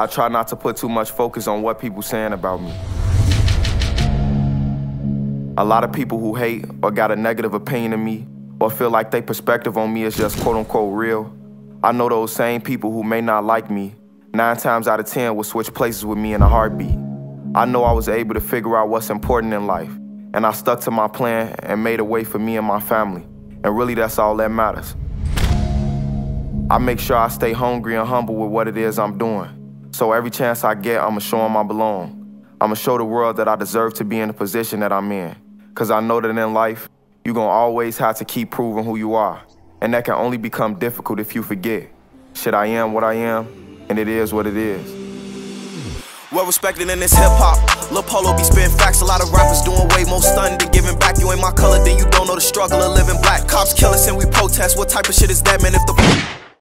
I try not to put too much focus on what people saying about me. A lot of people who hate or got a negative opinion of me or feel like their perspective on me is just quote unquote real. I know those same people who may not like me, nine times out of ten will switch places with me in a heartbeat. I know I was able to figure out what's important in life, and I stuck to my plan and made a way for me and my family. And really, that's all that matters. I make sure I stay hungry and humble with what it is I'm doing. So every chance I get, I'ma show them I belong. I'ma show the world that I deserve to be in the position that I'm in. Cause I know that in life, you're gonna always have to keep proving who you are. And that can only become difficult if you forget. Shit, I am what I am, and it is what it is. Well respected in this hip hop. Lil Polo be spitting facts. A lot of rappers doing way more stunning than giving back. You ain't my color, then you don't know the struggle of living black. Cops kill us and we protest. What type of shit is that, man? If the